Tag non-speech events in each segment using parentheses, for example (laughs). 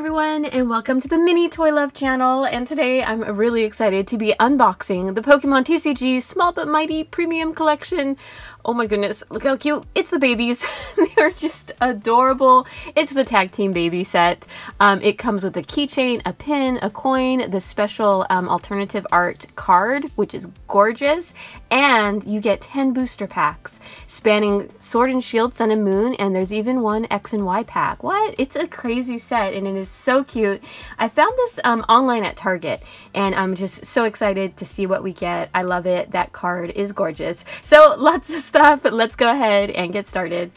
everyone and welcome to the Mini Toy Love channel and today I'm really excited to be unboxing the Pokemon TCG Small But Mighty Premium Collection. Oh my goodness, look how cute. It's the babies. (laughs) They're just adorable. It's the Tag Team Baby set. Um, it comes with a keychain, a pin, a coin, the special um, alternative art card, which is gorgeous, and you get 10 booster packs spanning Sword and Shield, Sun and Moon, and there's even one X and Y pack. What? It's a crazy set and it is so cute. I found this um, online at Target and I'm just so excited to see what we get. I love it. That card is gorgeous. So (laughs) lots of stuff, but let's go ahead and get started.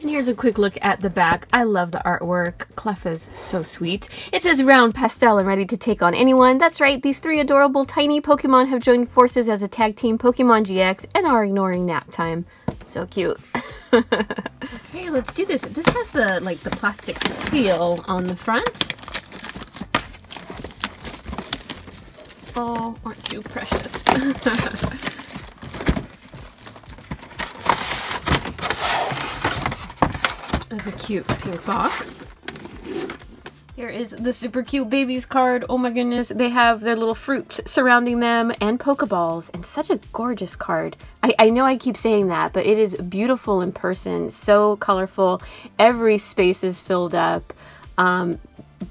And here's a quick look at the back. I love the artwork. Clef is so sweet. It says round pastel and ready to take on anyone. That's right, these three adorable tiny Pokemon have joined forces as a tag team Pokemon GX and are ignoring nap time. So cute. okay, let's do this. This has the like the plastic seal on the front. Oh, aren't you precious? (laughs) That's a cute pink box. Here is the super cute babies card. Oh my goodness. They have their little fruits surrounding them and Pokeballs and such a gorgeous card. I, I know I keep saying that, but it is beautiful in person. So colorful. Every space is filled up. Um,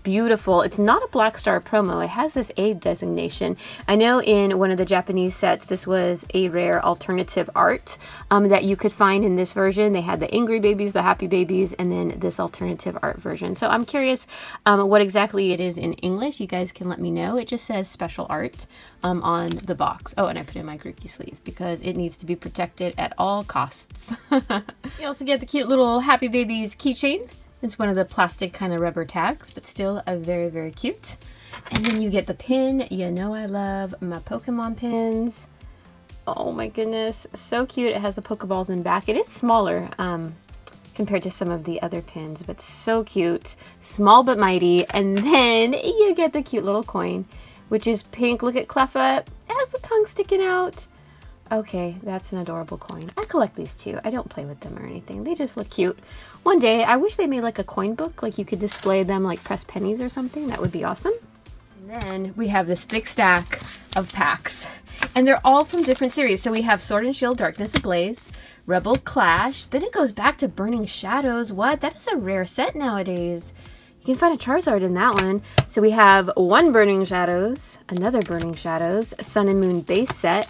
beautiful. It's not a Black Star promo. It has this A designation. I know in one of the Japanese sets, this was a rare alternative art um, that you could find in this version. They had the angry babies, the happy babies, and then this alternative art version. So I'm curious um, what exactly it is in English. You guys can let me know. It just says special art um, on the box. Oh, and I put in my Grookey sleeve because it needs to be protected at all costs. (laughs) you also get the cute little happy babies keychain. It's one of the plastic kind of rubber tags, but still a very, very cute. And then you get the pin. You know I love my Pokemon pins. Oh my goodness, so cute. It has the Pokeballs in back. It is smaller um, compared to some of the other pins, but so cute. Small but mighty. And then you get the cute little coin, which is pink. Look at Cleffa. It has the tongue sticking out. Okay, that's an adorable coin. I collect these too. I don't play with them or anything. They just look cute. One day, I wish they made like a coin book, like you could display them like press pennies or something. That would be awesome. And then we have this thick stack of packs. And they're all from different series. So we have Sword and Shield Darkness Ablaze, Rebel Clash. Then it goes back to Burning Shadows. What? That is a rare set nowadays. You can find a Charizard in that one. So we have one Burning Shadows, another Burning Shadows, Sun and Moon base set,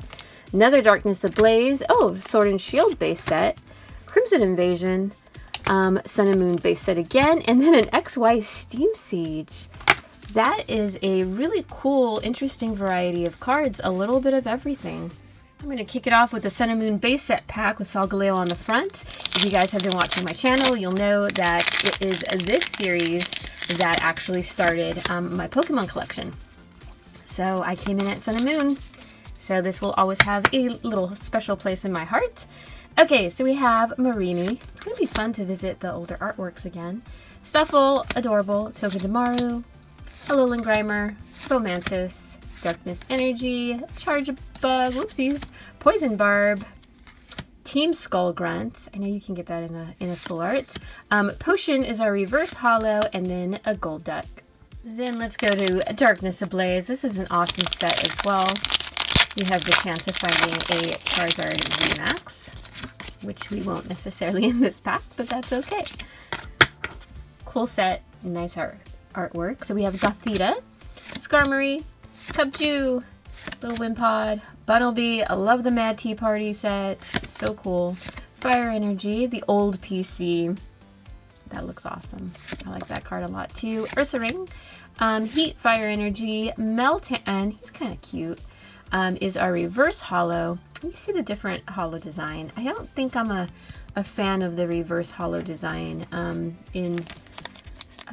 Another Darkness Ablaze. Oh, Sword and Shield base set. Crimson Invasion. Um, Sun and Moon base set again. And then an XY Steam Siege. That is a really cool, interesting variety of cards. A little bit of everything. I'm going to kick it off with the Sun and Moon base set pack with Solgaleo on the front. If you guys have been watching my channel, you'll know that it is this series that actually started um, my Pokemon collection. So I came in at Sun and Moon so this will always have a little special place in my heart. Okay, so we have Mareanie. It's going to be fun to visit the older artworks again. Stufful, Adorable, Togedemaru, Alolan Grimer, Fomantis, Darkness Energy, Charge Bug, whoopsies, Poison Barb, Team Skull Grunt. I know you can get that in a, in a full art. Um, Potion is our reverse hollow, and then a Golduck. Then let's go to Darkness Ablaze. This is an awesome set as well you have the chance of finding a Charizard VMAX, which we won't necessarily (laughs) in this pack, but that's okay. Cool set, nice art artwork. So we have Gothita, Skarmory, Cubchoo, Little Wimpod, Bunnelby. I love the Mad Tea Party set, so cool. Fire Energy, the old PC. That looks awesome. I like that card a lot too. Ursaring, um, Heat, Fire Energy, Meltan. He's kind of cute um, is our reverse hollow. You see the different hollow design. I don't think I'm a, a fan of the reverse hollow design um, in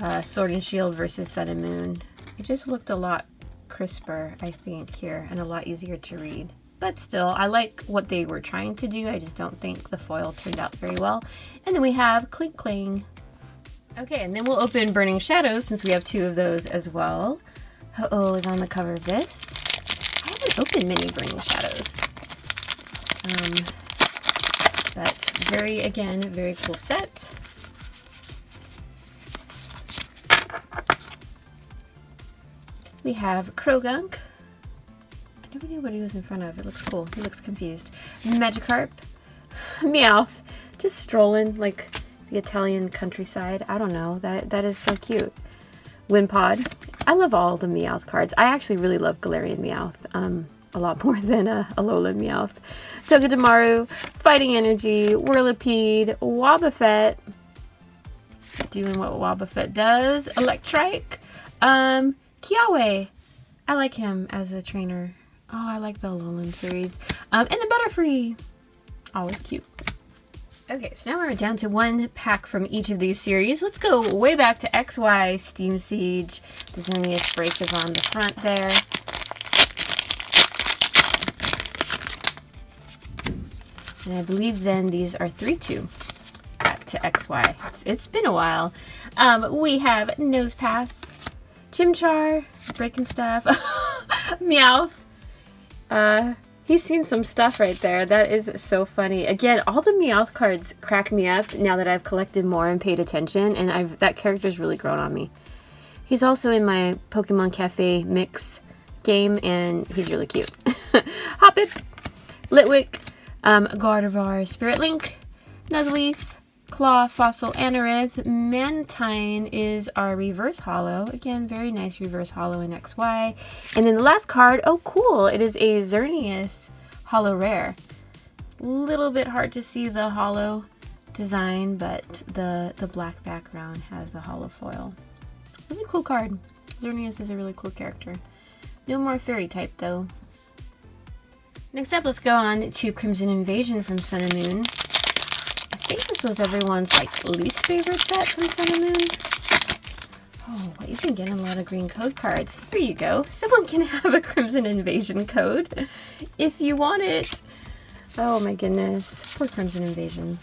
uh, Sword and Shield versus Sun and Moon. It just looked a lot crisper, I think, here, and a lot easier to read. But still, I like what they were trying to do. I just don't think the foil turned out very well. And then we have Klinklang. Okay, and then we'll open Burning Shadows since we have two of those as well. Uh-oh is on the cover of this open many Burning Shadows. Um, but very, again, very cool set. We have Croagunk. I never knew what he was in front of. It looks cool. He looks confused. Magikarp. (sighs) Meowth. Just strolling like the Italian countryside. I don't know. That That is so cute. Wimpod. I love all the Meowth cards. I actually really love Galarian Meowth. Um, a lot (laughs) more than uh, Alolan Meowth. Togedemaru, Fighting Energy, Whirlipede, Wobbuffet, doing what Wobbuffet does, Electrike, um, Kiawe. I like him as a trainer. Oh, I like the Alolan series. Um, and the Butterfree. Always cute. Okay, so now we're down to one pack from each of these series. Let's go way back to XY Steam Siege. The Xerneas break is on the front there. And I believe then these are 3-2 back to XY. It's, it's been a while. Um, we have Nosepass, Chimchar, Breaking Stuff, (laughs) Meowth, uh, He's seen some stuff right there. That is so funny. Again, all the Meowth cards crack me up now that I've collected more and paid attention, and I've that character's really grown on me. He's also in my Pokemon Cafe mix game, and he's really cute. (laughs) Hoppip, Litwick, um, Gardevoir, Spirit Link, Nuzleaf, Claw, Fossil, Anorith. Mantine is our reverse hollow. Again, very nice reverse hollow in XY. And then the last card, oh cool, it is a Xerneas holo rare. Little bit hard to see the hollow design, but the, the black background has the holo foil. Really cool card. Xerneas is a really cool character. No more fairy type though. Next up, let's go on to Crimson Invasion from Sun and Moon. Was everyone's like least favorite set from Sun and Moon. Oh, well, you've been getting a lot of green code cards. Here you go. Someone can (laughs) have a Crimson Invasion code if you want it. Oh my goodness. Poor Crimson Invasion.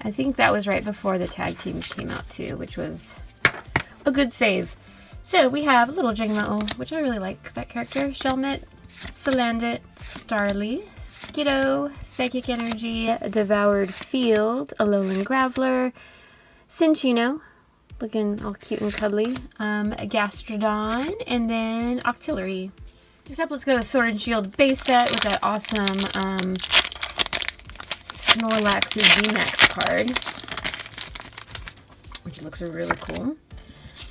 I think that was right before the tag teams came out too, which was a good save. So we have Little Jigmo, which I really like that character. Shelmet, Salandit, Starly, Skiddo, Psychic Energy, Devoured Field, Alolan Graveler, Cinccino, looking all cute and cuddly, um, Gastrodon, and then Octillery. Next up, let's go with Sword and Shield base set with that awesome um, Snorlax VMAX card, which looks really cool.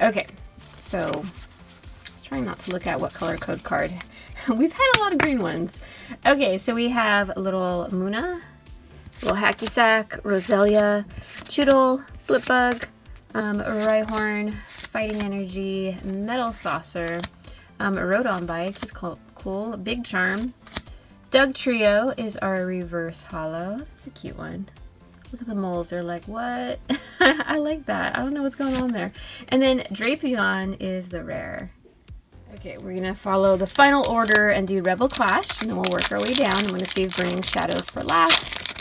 Okay, so I was trying not to look at what color code card (laughs) We've had a lot of green ones. Okay, so we have a little Munna, little Hacky Sack, Roselia, Chewtle, Blipbug, um, Rhyhorn, Fighting Energy, Metal Saucer, um, Rotom Bike, he's cool, Big Charm. Dugtrio is our reverse holo. That's a cute one. Look at the moles. They're like, what? (laughs) I like that. I don't know what's going on there. And then Drapion is the rare. Okay, we're gonna follow the final order and do Rebel Clash, and then we'll work our way down. I'm gonna save Burning Shadows for last.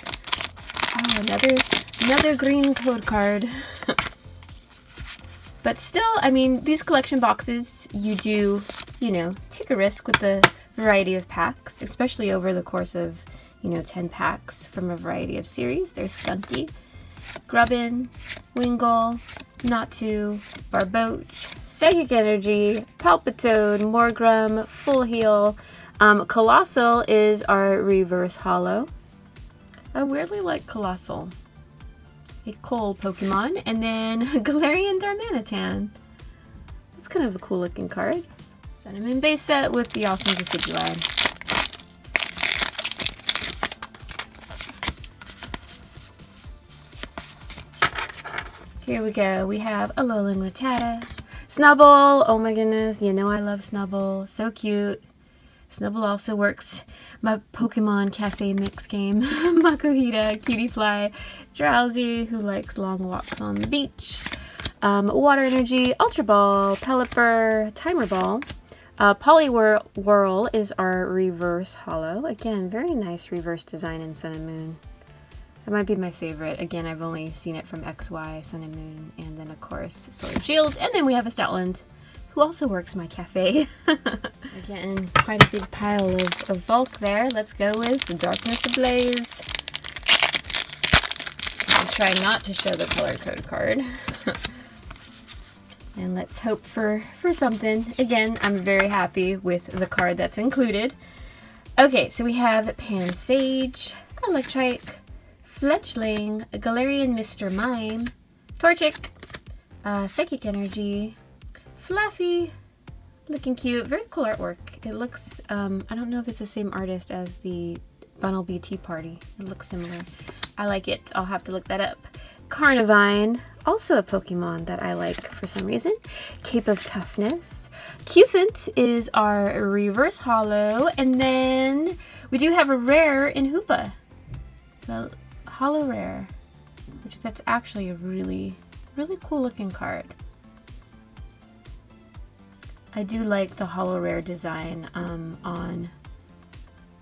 Oh, another, another green code card. (laughs) but still, I mean, these collection boxes, you do, you know, take a risk with the variety of packs, especially over the course of, you know, 10 packs from a variety of series. There's Stunky, Grubbin, Wingull, Natu, Barboach, Psychic Energy, Palpitoad, Morgrem, Full Heal. Um, Coalossal is our reverse hollow. I weirdly like Coalossal. A cold Pokemon. And then (laughs) Galarian Darmanitan. That's kind of a cool looking card. Sun and Moon base set with the awesome Decidueye. Here we go. We have Alolan Rattata, Snubbull! Oh my goodness, you know I love Snubbull. So cute. Snubbull also works my Pokemon Cafe mix game. (laughs) Makuhita, Cutie Fly, Drowzee, who likes long walks on the beach. Um, Water Energy, Ultra Ball, Pelipper, Timer Ball. Uh, Poliwhirl is our reverse hollow. Again, very nice reverse design in Sun and Moon. That might be my favorite. Again, I've only seen it from XY, Sun and Moon, and then of course Sword and Shield. And then we have a Stoutland, who also works my cafe. (laughs) Again, quite a big pile of, of bulk there. Let's go with the Darkness Ablaze. I'll try not to show the color code card. (laughs) And let's hope for, for something. Again, I'm very happy with the card that's included. Okay, so we have Pansage, Electrike, Fletchling, Galarian Mr. Mime, Torchic, uh, Psychic Energy, Fluffy, looking cute, very cool artwork. It looks, um, I don't know if it's the same artist as the Bunnelby Tea Party. It looks similar. I like it. I'll have to look that up. Carnivine, also a Pokemon that I like for some reason. Cape of Toughness. Cufant is our reverse hollow. And then we do have a rare in Hoopa. So holo rare, which that's actually a really, really cool looking card. I do like the holo rare design um, on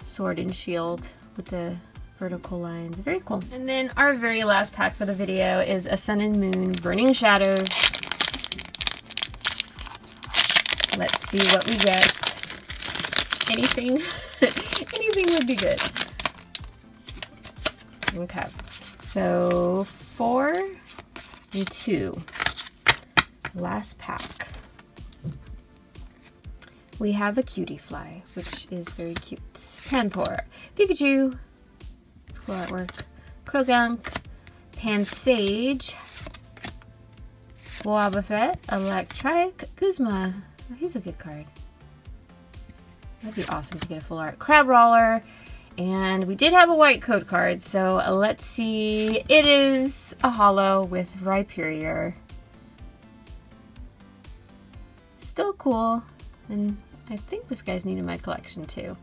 Sword and Shield with the vertical lines. Very cool. And then our very last pack for the video is a Sun and Moon Burning Shadows. Let's see what we get. Anything, (laughs) anything would be good. Okay, so four and two. Last pack. We have a Cutiefly, which is very cute. Panpour, Pikachu, it's cool artwork. Croagunk, Pansage, Wobbuffet, Electrike, Guzma. Oh, he's a good card. That'd be awesome to get a full art. Crabrawler, and we did have a white code card, so uh, let's see. It is a holo with Rhyperior. Still cool, and I think this guy's to my collection too.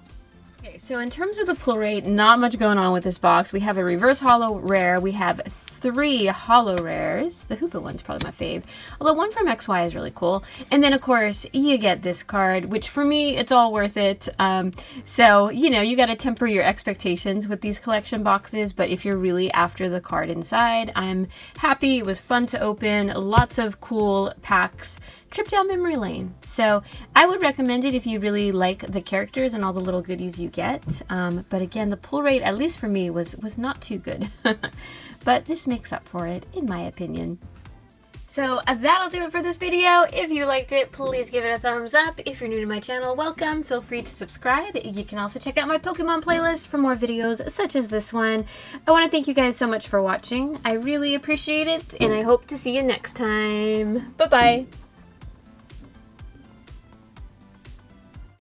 Okay, so in terms of the pull rate, not much going on with this box. We have a reverse hollow rare. We have three hollow rares. The Hoopa one's probably my fave. Although one from XY is really cool. And then, of course, you get this card, which for me, it's all worth it. Um, so, you know, you got to temper your expectations with these collection boxes. But if you're really after the card inside, I'm happy. It was fun to open. Lots of cool packs trip down memory lane. So I would recommend it if you really like the characters and all the little goodies you get. Um, but again, the pull rate, at least for me, was, was not too good. (laughs) but this makes up for it, in my opinion. So uh, that'll do it for this video. If you liked it, please give it a thumbs up. If you're new to my channel, welcome. Feel free to subscribe. You can also check out my Pokemon playlist for more videos such as this one. I want to thank you guys so much for watching. I really appreciate it, and I hope to see you next time. Bye-bye.